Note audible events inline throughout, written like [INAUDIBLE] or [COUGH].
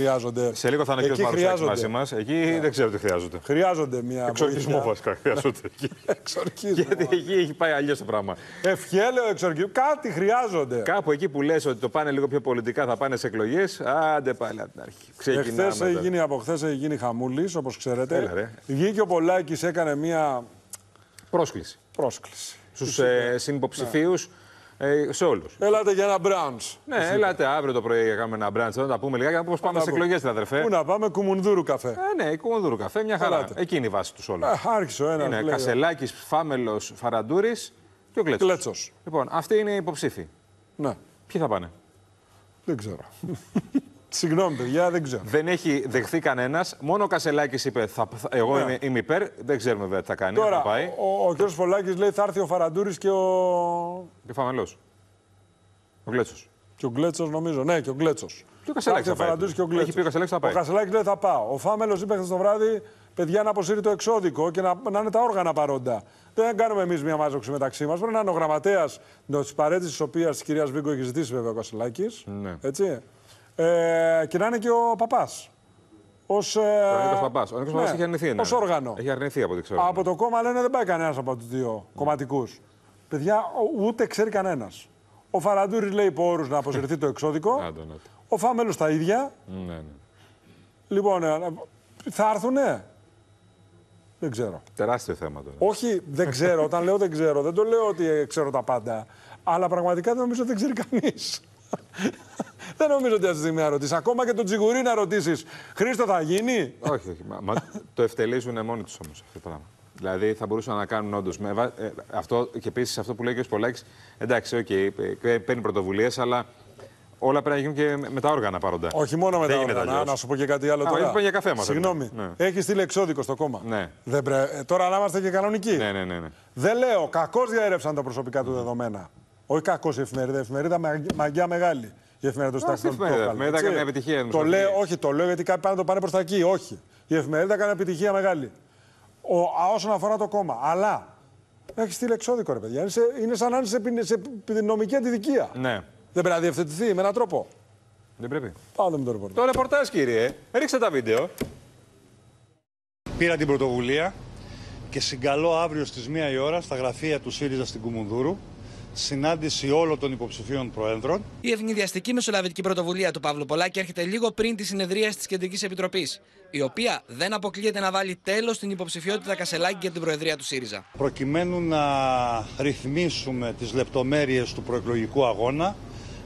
Χρειάζονται. Σε λίγο θα είναι Εκεί ο κ. Μαρουσάκη μαζί χρειάζονται. μας. Εκεί δεν ξέρω τι χρειάζονται. Χρειάζονται μια. Εξορκισμό βοήθεια. βασικά χρειάζονται εκεί. [LAUGHS] Εξορκισμό. Γιατί εκεί έχει πάει αλλιώς το πράγμα. Ευχέλαιο εξορκισμό. Κάτι χρειάζονται. Κάπου εκεί που λες ότι το πάνε λίγο πιο πολιτικά, θα πάνε σε εκλογές. Άντε πάλι από την αρχή. Ξεκινάμε. Εχθές έχει τώρα. γίνει, από χθες έχει γίνει χαμούλης, όπως ξέρετε. Έλα, ρε. Βγήκε ο Πολάκης, έκανε μια Πρόσκληση πρόσκληση. στους ε, συνυποψηφίους ε, σε όλους. Έλατε για ένα μπραντ. Ναι, έλατε αύριο το πρωί για κάνουμε ένα μπραντ. Θα τα πούμε λίγα πώς πάμε τα στις πούμε. εκλογές, αδερφέ. Πού να πάμε, κουμουνδούρου καφέ. Ε, ναι, η Κουμονδούρου καφέ, μια χαρά. Ελάτε. Εκεί είναι η βάση τους όλου. Ε, άρχισε ο ένας. Είναι Κασελάκης, Φάμελος, Φαραντούρης και ο Κλέτσος. Κλέτσος. Λοιπόν, αυτοί είναι οι υποψήφοι. Ναι, Ποιοι θα πάνε; δεν ξέρω. [LAUGHS] Συγγνώμη, παιδιά, δεν ξέρω. Δεν έχει δεχθεί κανένας. Μόνο ο Κασελάκης είπε: θα, θα- Εγώ Ναι. είμαι, είμαι υπέρ. Δεν ξέρουμε βέβαια τι θα κάνει. Τώρα, θα πάει. ο, ο κ. Πολάκη λέει θα έρθει ο Φαραντούρης και ο. Και Φαμελός. Ο Κλέτσο. Και ο Γκλέτσο, νομίζω. Ναι, και ο Γκλέτσο. Και ο Κασελάκης ο θα πάει. Φαραντούρης και ο Γκλέτσο. Έχει πει ο Κασελάκης θα πάει. Ο Κασελάκης λέει θα πάω. Ο Φάμελος είπε χθες το βράδυ, παιδιά, να αποσύρει το εξώδικο και να, να είναι τα όργανα παρόντα. Δεν κάνουμε εμείς μια μάζοξη μεταξύ μας. Πρέπει να είναι ο γραμματέας της παρέτησης της οποίας της κυρίας Βίγκο έχει ζητήσει βέβαια ο Κασελάκης. Ναι. Έτσι. Ε, και να είναι και ο παπάς. Ω. Ο Νίκος Παπάς. Ο Νίκος Παπάς έχει αρνηθεί. ναι. Ω όργανο. Έχει αρνηθεί από ό,τι ξέρω. Από το κόμμα λένε δεν πάει κανένας από τους δύο κομματικούς. Παιδιά, ο- ούτε ξέρει κανένας. Ο Φαραντούρης λέει υπό όρους να αποσυρθεί το εξώδικο. [LAUGHS] Άντε, ναι. Ο Φάμελος τα ίδια. Ναι, ναι. Λοιπόν, ε, θα έρθουνε; Δεν ξέρω. Τεράστιο θέμα τώρα. Όχι, δεν ξέρω. Όταν λέω δεν ξέρω, δεν το λέω ότι ε, ξέρω τα πάντα. Αλλά πραγματικά δεν νομίζω ότι δεν ξέρει κανείς. [LAUGHS] δεν νομίζω ότι αυτή τη στιγμή να ρωτήσεις. Ακόμα και τον Τζιγουρί να ρωτήσεις, Χρήστο θα γίνει; όχι, όχι. Μα, μα το ευτελίζουν μόνοι τους όμως αυτό το πράγμα. Δηλαδή θα μπορούσαν να κάνουν όντως. αυτό, και επίσης αυτό που λέει και ο Πολάκης, εντάξει, οκ, ε, παίρνει πρωτοβουλίες, αλλά όλα πρέπει να γίνουν και με- με τα όργανα παρόντα. Όχι μόνο με Δεν τα γίνεται όργανα. αλλιώς. Να σου πω και κάτι άλλο Α, τώρα. είπα για καφέ μας, Συγγνώμη. ναι. Έχεις στείλει εξώδικο στο κόμμα. Ναι. Δεν πρέ... ε, τώρα να είμαστε και κανονικοί. Ναι, ναι, ναι. ναι. Δεν λέω, κακώς διαέρευσαν τα προσωπικά του δεδομένα. Όχι κακώς η εφημερίδα. Η εφημερίδα μα- μαγιά μεγάλη. Η εφημερίδα του Σταθμού. εφημερίδα. Η εφημερίδα έκανε μια επιτυχία Το δημοσιογραφική. λέω, όχι, το λέω γιατί κάποιοι πάνε να το πάνε προς τα εκεί. Όχι. Η εφημερίδα έκανε επιτυχία μεγάλη. Ο, α, όσον αφορά το κόμμα. Αλλά έχεις στείλει εξώδικο, ρε παιδιά. Είναι, σε, είναι σαν να είναι σε, πι- σε πι- νομική αντιδικία. ναι. Δεν πρέπει να διευθετηθεί με έναν τρόπο. Δεν πρέπει. Πάμε με το ρεπορτάζ. Το ρεπορτάζ, κύριε. Ρίξτε τα βίντεο. Πήρα την πρωτοβουλία και συγκαλώ αύριο στις 1 η ώρα στα γραφεία του ΣΥΡΙΖΑ στην Κουμουνδούρου συνάντηση όλων των υποψηφίων προέδρων Η ευνηδιαστική μεσολαβητική πρωτοβουλία του Παύλου Πολάκη έρχεται λίγο πριν τη συνεδρία της Κεντρικής Επιτροπής, η οποία δεν αποκλείεται να βάλει τέλος στην υποψηφιότητα Κασελάκη για την Προεδρία του ΣΥΡΙΖΑ. προκειμένου να ρυθμίσουμε τις λεπτομέρειες του προεκλογικού αγώνα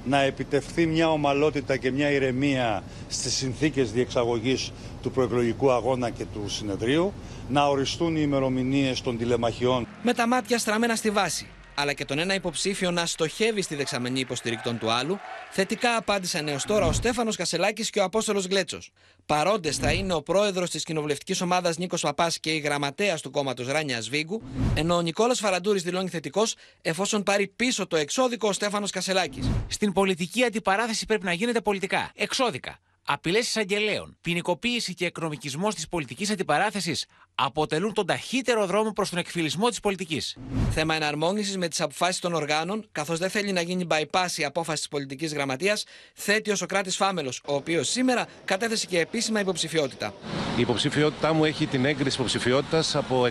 να επιτευχθεί μια ομαλότητα και μια ηρεμία στις συνθήκες διεξαγωγής του προεκλογικού αγώνα και του συνεδρίου, να οριστούν οι ημερομηνίες των τηλεμαχιών Με τα μάτια στραμμένα στη βάση, αλλά και τον ένα υποψήφιο να στοχεύει στη δεξαμενή υποστηρικτών του άλλου, θετικά απάντησαν έως τώρα ο Στέφανος Κασελάκης και ο Απόστολος Γκλέτσο. Παρόντες θα είναι ο πρόεδρος της κοινοβουλευτικής ομάδας Νίκος Παπάς και η γραμματέας του κόμματος Ράνια Σβίγκου, ενώ ο Νικόλας Φαραντούρης δηλώνει θετικός εφόσον πάρει πίσω το εξώδικο ο Στέφανος Κασελάκης. Στην πολιτική αντιπαράθεση πρέπει να γίνεται πολιτικά. Εξώδικα. Απειλές εισαγγελέων, ποινικοποίηση και εκνομικισμός της πολιτικής αντιπαράθεσης αποτελούν τον ταχύτερο δρόμο προς τον εκφυλισμό της πολιτικής. Θέμα εναρμόνισης με τις αποφάσεις των οργάνων, καθώς δεν θέλει να γίνει bypass η απόφαση της πολιτικής γραμματείας, θέτει ο Σοκράτης Φάμελος, ο οποίος σήμερα κατέθεσε και επίσημα υποψηφιότητα. Η υποψηφιότητά μου έχει την έγκριση υποψηφιότητας από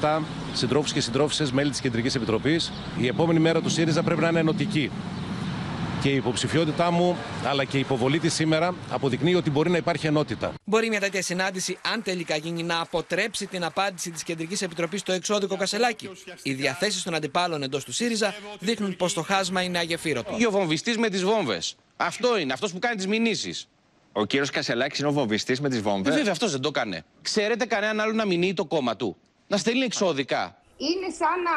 117 συντρόφους και συντρόφισσες μέλη της Κεντρικής Επιτροπής. Η επόμενη μέρα του ΣΥΡΙΖΑ πρέπει να είναι ενωτική. Και η υποψηφιότητά μου, αλλά και η υποβολή της σήμερα, αποδεικνύει ότι μπορεί να υπάρχει ενότητα. Μπορεί μια τέτοια συνάντηση, αν τελικά γίνει, να αποτρέψει την απάντηση της Κεντρικής Επιτροπής στο εξώδικο Κασελάκη. Οι διαθέσεις των αντιπάλων εντός του ΣΥΡΙΖΑ δείχνουν πως το χάσμα είναι αγεφύρωτο. Και ο βομβιστής με τις βόμβες. Αυτό είναι, αυτός που κάνει τις μηνύσεις. Ο κύριος Κασελάκης είναι ο βομβιστής με τις βόμβες; Ε, βέβαια, αυτός δεν το έκανε. Ξέρετε κανέναν άλλο να μηνύει το κόμμα του; Να στέλνει εξώδικα. Είναι σαν να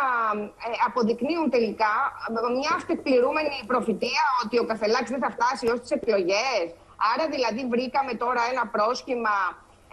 ε, αποδεικνύουν τελικά με μια αυτεκπληρούμενη προφητεία ότι ο Κασελάκης δεν θα φτάσει ως τις εκλογές. Άρα δηλαδή βρήκαμε τώρα ένα πρόσχημα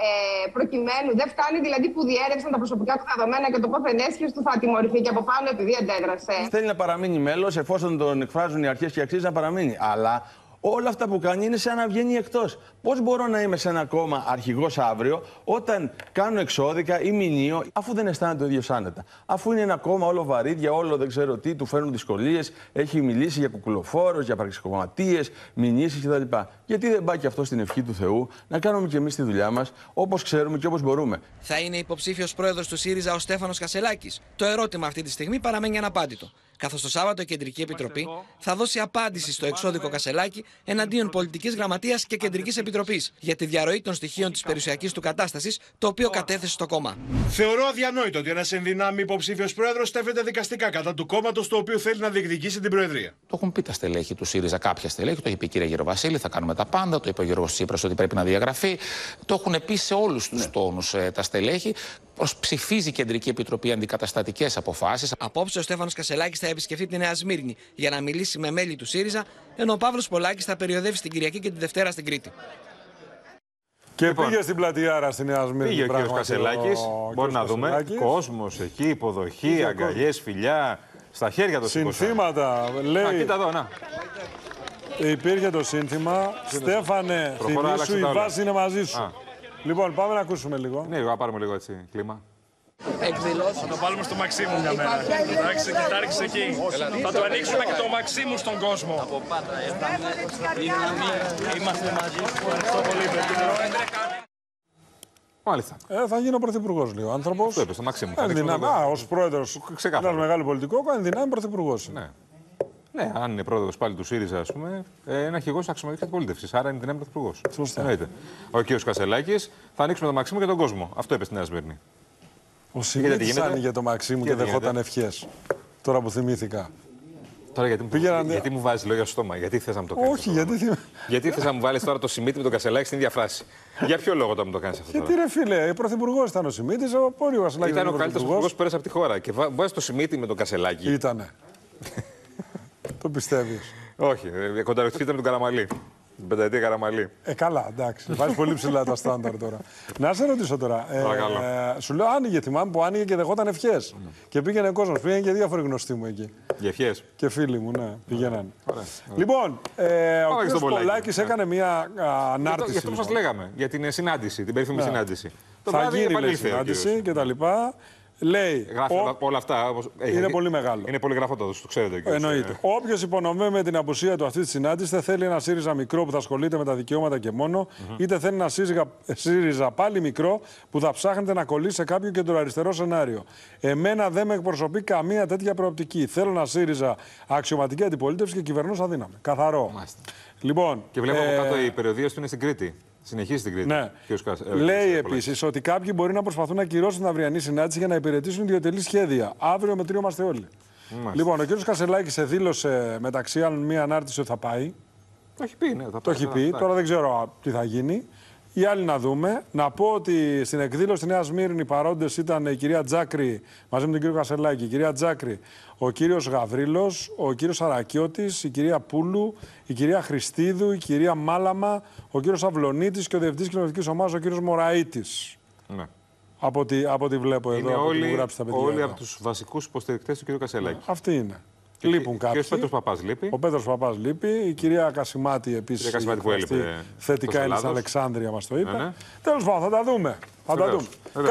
ε, προκειμένου, δεν φτάνει δηλαδή που διέρευσαν τα προσωπικά του δεδομένα και το πόθεν έσχες του θα τιμωρηθεί και από πάνω επειδή αντέδρασε. Θέλει να παραμείνει μέλος εφόσον τον εκφράζουν οι αρχές και αξίζει να παραμείνει. Αλλά Όλα αυτά που κάνει είναι σαν να βγαίνει εκτός. Πώς μπορώ να είμαι σε ένα κόμμα αρχηγός αύριο, όταν κάνω εξώδικα ή μηνύο, αφού δεν αισθάνεται ο ίδιο άνετα. Αφού είναι ένα κόμμα όλο βαρύδια, όλο δεν ξέρω τι, του φέρνουν δυσκολίες, έχει μιλήσει για κουκουλοφόρους, για πραξικοματίε, μηνύσεις κτλ. Γιατί δεν πάει και αυτό στην ευχή του Θεού να κάνουμε κι εμείς τη δουλειά μας όπως ξέρουμε και όπως μπορούμε. Θα είναι υποψήφιος πρόεδρος του ΣΥΡΙΖΑ ο Στέφανος Κασελάκης. Το ερώτημα αυτή τη στιγμή παραμένει αναπάντητο. Καθώς το Σάββατο η Κεντρική Επιτροπή θα δώσει απάντηση στο εξώδικο Κασελάκη εναντίον Πολιτικής Γραμματείας και Κεντρικής Επιτροπής για τη διαρροή των στοιχείων της περιουσιακής του κατάστασης, το οποίο κατέθεσε στο κόμμα. Θεωρώ αδιανόητο ότι ένας ενδυνάμει υποψήφιος πρόεδρος στέφεται δικαστικά κατά του κόμματος το οποίο θέλει να διεκδικήσει την Προεδρία. Το έχουν πει τα στελέχη του ΣΥΡΙΖΑ, κάποια στελέχη. Το είπε η κυρία Γεροβασίλη, θα κάνουμε τα πάντα. Το είπε ο Γιώργος Τσίπρας ότι πρέπει να διαγραφεί. Το έχουν πει σε όλους τους ναι. τόνους ε, τα στελέχη. Πω ψηφίζει η Κεντρική Επιτροπή αντικαταστατικές αποφάσεις. Απόψε ο Στέφανος Κασελάκης θα επισκεφτεί τη Νέα Σμύρνη για να μιλήσει με μέλη του ΣΥΡΙΖΑ, ενώ ο Παύλος Πολάκης θα περιοδεύσει την Κυριακή και τη Δευτέρα στην Κρήτη. Και λοιπόν, πήγε στην πλατιάρα στη Νέα Σμύρνη. Πήγε ο κ. Κασελάκης. Μπορεί να δούμε. Κόσμος εκεί, υποδοχή, αγκαλιές, φιλιά. Στα χέρια του Συνθήματα. Λέει... Α, κοίτα εδώ, να. Υπήρχε το σύνθημα. Στέφανε, θυμίσου, η βάση είναι μαζί σου. Α. Λοιπόν, πάμε να ακούσουμε λίγο. Ναι, να πάρουμε λίγο έτσι κλίμα. Εκδηλώσεις. Θα το βάλουμε στο Μαξίμου μια μέρα. Εντάξει, κοιτάξτε εκεί. Θα το ανοίξουμε και το Μαξίμου στον κόσμο. Από πάντα Είμαστε μαζί. Ευχαριστώ πολύ, Μάλιστα. Ε, θα γίνω πρωθυπουργός, λέει ο άνθρωπος. Το είπε στο Μαξίμου. Α, ως πρόεδρος ένα μεγάλο πολιτικό, κάνει δυνάμει πρωθυπουργός. Ναι. Ναι, αν είναι πρόεδρο πάλι του ΣΥΡΙΖΑ, ας πούμε, ε, είναι αρχηγό αξιωματική αντιπολίτευσης. Άρα είναι δυνάμει πρωθυπουργός. Σωστά. Ο κ. Κασελάκης θα ανοίξουμε το Μαξίμου για τον κόσμο. Αυτό είπε στη Νέα Σμύρνη. Ο Σιμίτη άνοιγε το Μαξίμου και δεχόταν ευχές. Τώρα που θυμήθηκα. Τώρα γιατί, Πήγαιναν... γιατί μου βάζεις λόγια στο στόμα, γιατί θες να μου το κάνεις. Όχι, γιατί. γιατί θες να μου βάλεις τώρα το Σιμίτη με τον Κασελάκη στην ίδια φράση; Για ποιο λόγο τώρα μου το κάνεις αυτό. Γιατί ρε φίλε, ο πρωθυπουργός ήταν ο Σιμίτης, ο Πόριο Κασελάκης. Ήταν ο καλύτερος πρωθυπουργός που πέρασε από τη χώρα. Και βάζεις το Σιμίτη με τον Κασελάκη. Ήτανε. [LAUGHS] το πιστεύεις; Όχι, ε, κονταριστείτε με τον Καραμαλή. Την πενταετία Καραμαλή. Ε, καλά, εντάξει. Βάζεις πολύ ψηλά τα στάνταρ τώρα. Να σε ρωτήσω τώρα. Ε, ε, σου λέω άνοιγε, θυμάμαι που άνοιγε και δεχόταν ευχές. Mm. Και πήγαινε ο κόσμος. Πήγαινε και διάφοροι γνωστοί μου εκεί. Για ευχές; Και φίλοι μου, ναι, πηγαίνανε. Ωραία, Λοιπόν, ε, ο κ. Πολάκη έκανε μια ανάρτηση. Γι' αυτό λοιπόν. σα λέγαμε, για την συνάντηση, την περίφημη ναι. συνάντηση. Θα γίνει συνάντηση κτλ. Λέει. Γράφει ο... όλα αυτά. Όπως... Είναι πολύ μεγάλο. Είναι πολύ γραφότατο, το ξέρετε. Εννοείται. Ε... Όποιος υπονομεύει με την απουσία του αυτή τη συνάντηση, είτε θέλει ένα ΣΥΡΙΖΑ μικρό που θα ασχολείται με τα δικαιώματα και μόνο, mm-hmm. είτε θέλει ένα ΣΥΡΙΖΑ, ΣΥΡΙΖΑ πάλι μικρό που θα ψάχνεται να κολλήσει σε κάποιο κεντροαριστερό σενάριο. Εμένα δεν με εκπροσωπεί καμία τέτοια προοπτική. Θέλω ένα ΣΥΡΙΖΑ αξιωματική αντιπολίτευση και κυβερνούσα δύναμη. Καθαρό. Μάλιστα. Λοιπόν, και βλέπω ε... από κάτω η περιοδία του είναι στην Κρήτη. Συνεχίζει την Κρήτη. Ναι. Λέει επίσης ότι κάποιοι μπορεί να προσπαθούν να κυρώσουν την αυριανή συνάντηση για να υπηρετήσουν ιδιωτελή σχέδια. Αύριο μετριόμαστε όλοι. Μάλιστα. Λοιπόν, ο κ. Κασελάκης δήλωσε μεταξύ άλλων μία ανάρτηση ότι θα πάει. Το έχει πει, ναι. Θα το έχει πει. Τώρα δεν ξέρω τι θα γίνει. Οι άλλοι να δούμε. Να πω ότι στην εκδήλωση στη Νέα Σμύρνη παρόντες ήταν η κυρία Τζάκρη μαζί με τον κύριο Κασελάκη, η κυρία Τζάκρη, ο κύριος Γαβρίλος, ο κύριος Αρακιώτης, η κυρία Πούλου, η κυρία Χριστίδου, η κυρία Μάλαμα, ο κύριος Αυλονίτης και ο διευθυντής κοινωνικής ομάδας, ο κύριος Μωραήτης. Ναι. Από ό,τι, από βλέπω είναι εδώ, όλοι, από γράψει τα παιδιά. Όλοι από τους βασικούς υποστηρικτές του κ. Κασελάκη. Ναι, αυτοί είναι. Λείπουν κάποιοι. Και ο Πέτρος Παπάς λείπει. Ο Πέτρος Παπάς λείπει. Η κυρία Κασιμάτη επίσης. Η κυρία Κασιμάτη που έλειπε. Θετικά είναι στην Αλεξάνδρεια, μας το είπε. Ναι, ναι. Τέλος πάντων, θα τα δούμε. Θα τα δούμε.